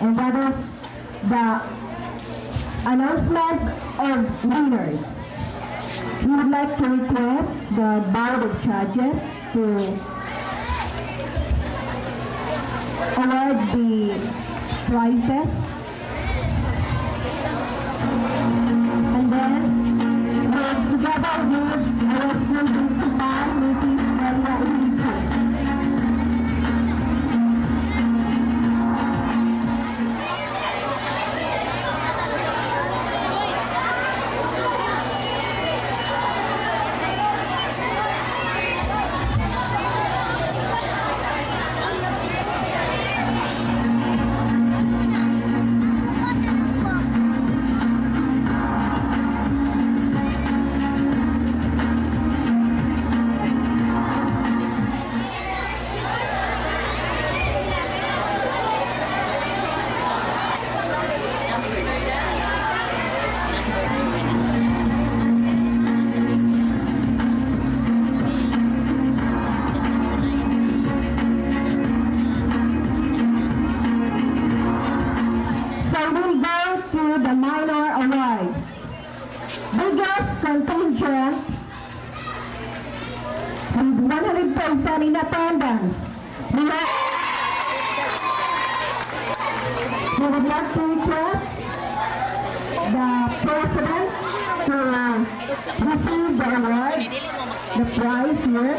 and that is the announcement of winners. We would like to request the board of judges to award the prizes. 100% in attendance. We we would like to request the president to receive the award, the prize here.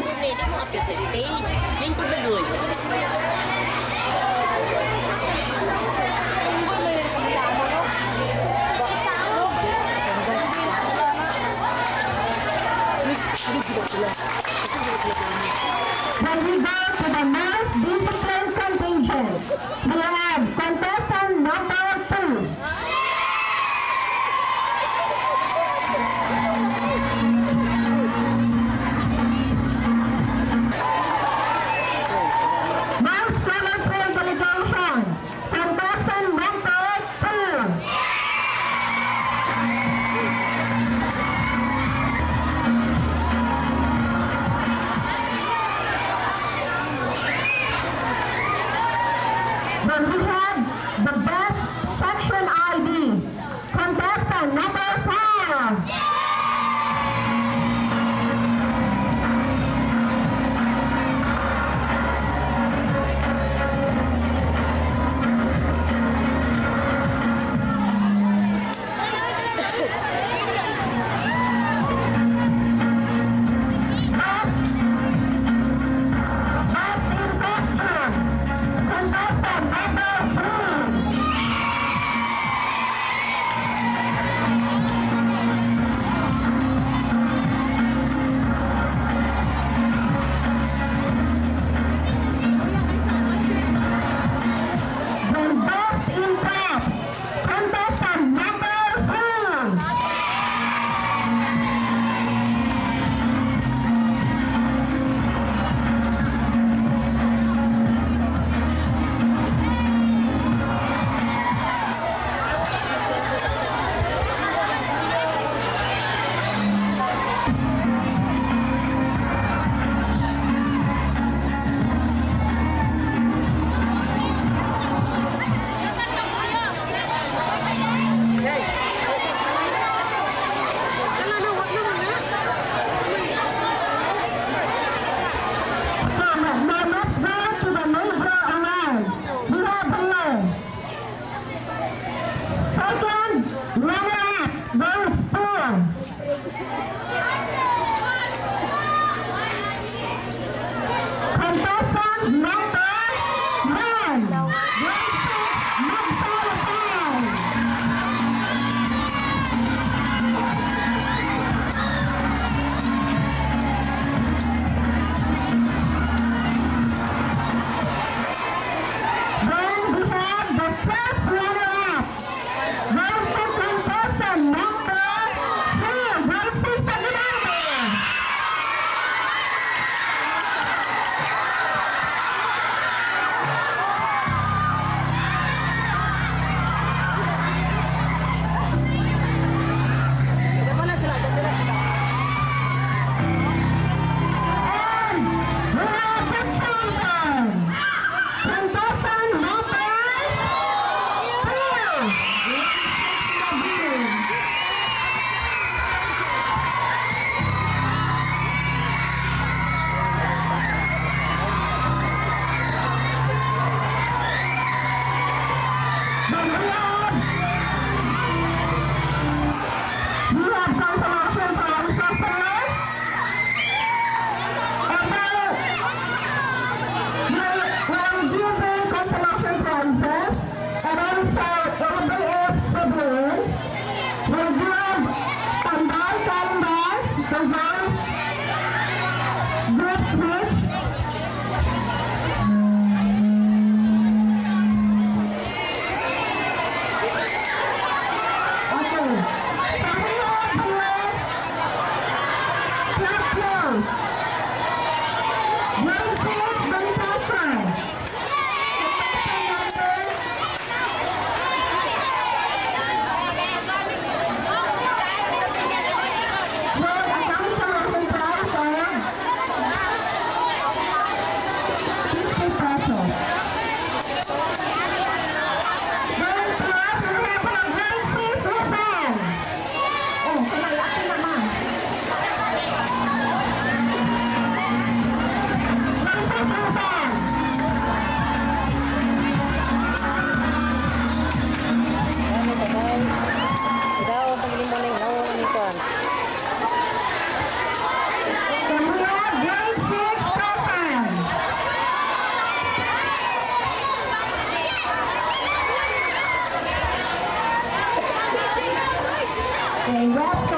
Okay, welcome.